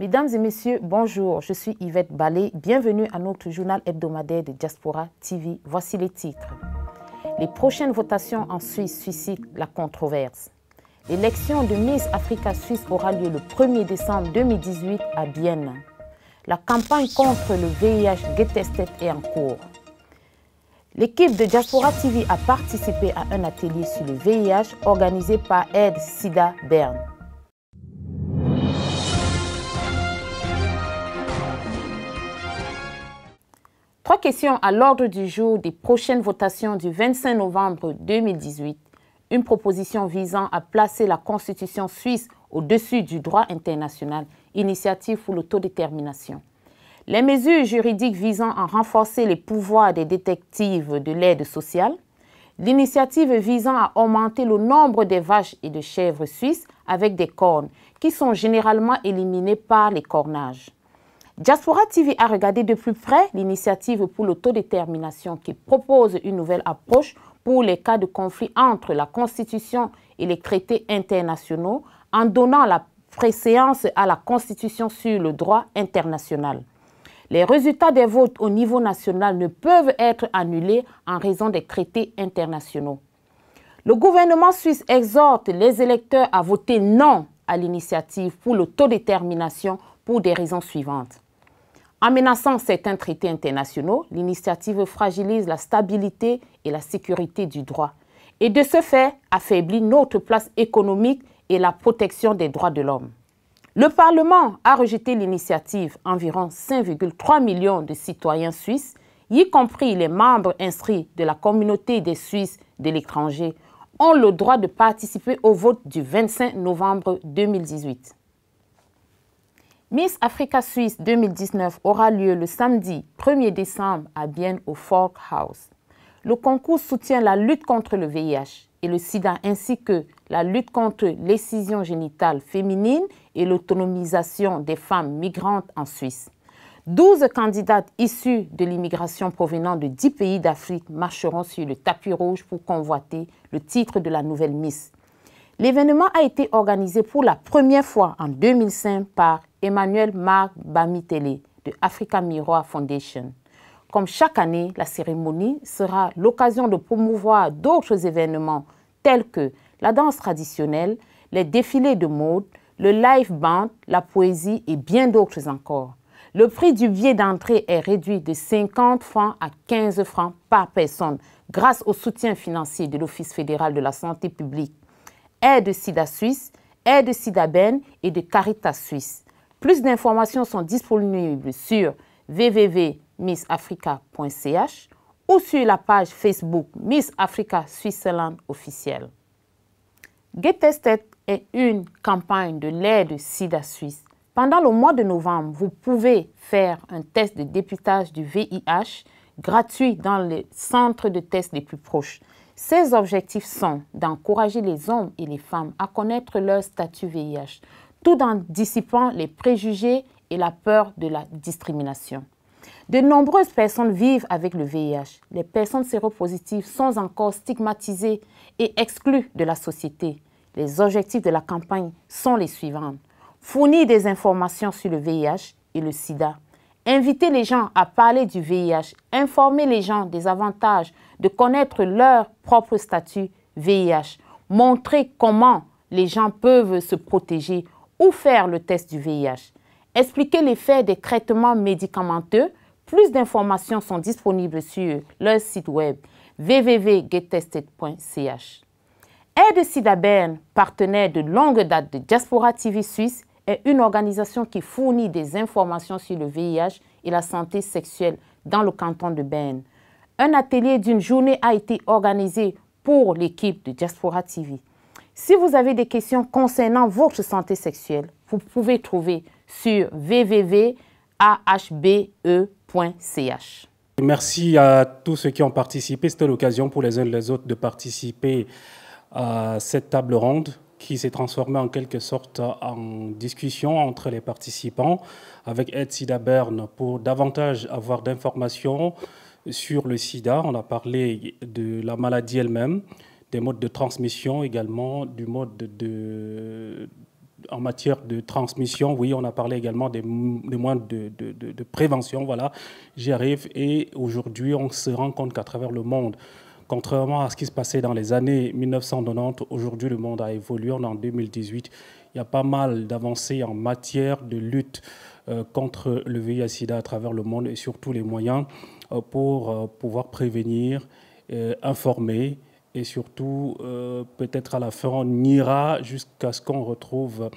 Mesdames et messieurs, bonjour, je suis Yvette Ballet. Bienvenue à notre journal hebdomadaire de Diaspora TV. Voici les titres. Les prochaines votations en Suisse suscitent la controverse. L'élection de Miss Africa Suisse aura lieu le 1er décembre 2018 à Bienne. La campagne contre le VIH Getestet est en cours. L'équipe de Diaspora TV a participé à un atelier sur le VIH organisé par Aide Sida Berne. Trois questions à l'ordre du jour des prochaines votations du 25 novembre 2018. Une proposition visant à placer la Constitution suisse au-dessus du droit international, initiative pour l'autodétermination. Les mesures juridiques visant à renforcer les pouvoirs des détectives de l'aide sociale. L'initiative visant à augmenter le nombre des vaches et de chèvres suisses avec des cornes, qui sont généralement éliminées par les cornages. Diaspora TV a regardé de plus près l'initiative pour l'autodétermination qui propose une nouvelle approche pour les cas de conflit entre la Constitution et les traités internationaux en donnant la préséance à la Constitution sur le droit international. Les résultats des votes au niveau national ne peuvent être annulés en raison des traités internationaux. Le gouvernement suisse exhorte les électeurs à voter non à l'initiative pour l'autodétermination pour des raisons suivantes. En menaçant certains traités internationaux, l'initiative fragilise la stabilité et la sécurité du droit et de ce fait affaiblit notre place économique et la protection des droits de l'homme. Le Parlement a rejeté l'initiative. Environ 5,3 millions de citoyens suisses, y compris les membres inscrits de la communauté des Suisses de l'étranger, ont le droit de participer au vote du 25 novembre 2018. Miss Africa Suisse 2019 aura lieu le samedi 1er décembre à Bienne au Folk House. Le concours soutient la lutte contre le VIH et le sida ainsi que la lutte contre l'excision génitale féminine et l'autonomisation des femmes migrantes en Suisse. 12 candidates issues de l'immigration provenant de 10 pays d'Afrique marcheront sur le tapis rouge pour convoiter le titre de la nouvelle Miss. L'événement a été organisé pour la première fois en 2005 par Emmanuel Marc Bamitele de Africa Miroir Foundation. Comme chaque année, la cérémonie sera l'occasion de promouvoir d'autres événements tels que la danse traditionnelle, les défilés de mode, le live band, la poésie et bien d'autres encore. Le prix du billet d'entrée est réduit de 50 francs à 15 francs par personne grâce au soutien financier de l'Office fédéral de la santé publique, Aide Sida Suisse, Aide Sida Ben et de Caritas Suisse. Plus d'informations sont disponibles sur www.missafrica.ch ou sur la page Facebook Miss Africa Switzerland officielle. Get Tested est une campagne de l'aide SIDA suisse. Pendant le mois de novembre, vous pouvez faire un test de dépistage du VIH gratuit dans les centres de tests les plus proches. Ces objectifs sont d'encourager les hommes et les femmes à connaître leur statut VIH, tout en dissipant les préjugés et la peur de la discrimination. De nombreuses personnes vivent avec le VIH. Les personnes séropositives sont encore stigmatisées et exclues de la société. Les objectifs de la campagne sont les suivants. Fournir des informations sur le VIH et le sida. Inviter les gens à parler du VIH. Informer les gens des avantages de connaître leur propre statut VIH. Montrer comment les gens peuvent se protéger ou faire le test du VIH. Expliquer l'effet des traitements médicamenteux. Plus d'informations sont disponibles sur leur site web www.gettested.ch. Aide Sida Bern, partenaire de longue date de Diaspora TV Suisse, est une organisation qui fournit des informations sur le VIH et la santé sexuelle dans le canton de Berne. Un atelier d'une journée a été organisé pour l'équipe de Diaspora TV. Si vous avez des questions concernant votre santé sexuelle, vous pouvez trouver sur www.ahbe.ch. Merci à tous ceux qui ont participé. C'était l'occasion pour les uns et les autres de participer à cette table ronde qui s'est transformée en quelque sorte en discussion entre les participants avec Ed Sida Berne pour davantage avoir d'informations sur le sida. On a parlé de la maladie elle-même, des modes de transmission également, du mode de, en matière de transmission, oui, on a parlé également des, moyens de, de, prévention, voilà, j'y arrive. Et aujourd'hui, on se rend compte qu'à travers le monde, contrairement à ce qui se passait dans les années 1990, aujourd'hui, le monde a évolué. On est en 2018. Il y a pas mal d'avancées en matière de lutte euh, contre le VIH-Sida à travers le monde et surtout les moyens euh, pour euh, pouvoir prévenir, informer et surtout, peut-être à la fin, on ira jusqu'à ce qu'on retrouve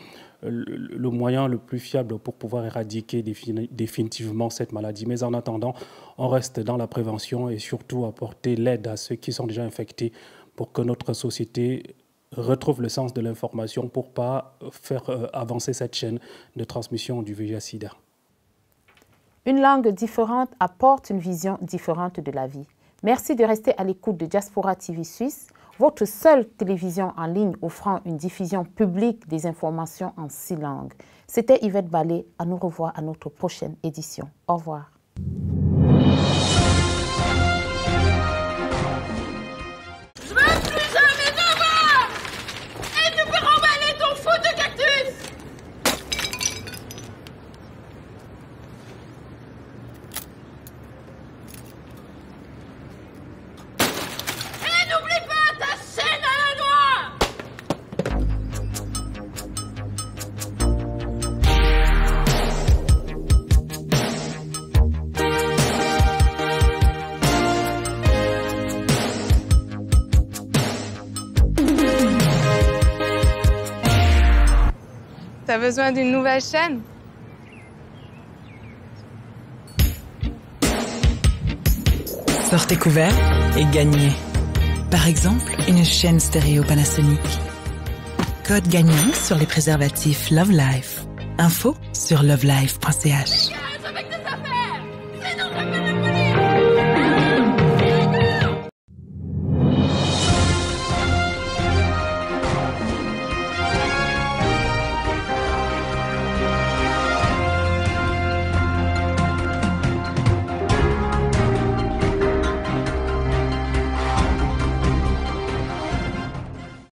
le moyen le plus fiable pour pouvoir éradiquer définitivement cette maladie. Mais en attendant, on reste dans la prévention et surtout apporter l'aide à ceux qui sont déjà infectés pour que notre société retrouve le sens de l'information pour pas faire euh, avancer cette chaîne de transmission du VIH-Sida. Une langue différente apporte une vision différente de la vie. Merci de rester à l'écoute de Diaspora TV Suisse, votre seule télévision en ligne offrant une diffusion publique des informations en six langues. C'était Yvette Ballet. À nous revoir à notre prochaine édition. Au revoir. T'as besoin d'une nouvelle chaîne? Sortez couvert et gagnez. Par exemple, une chaîne stéréo Panasonic. Code gagnant sur les préservatifs Love Life. Info sur lovelife.ch.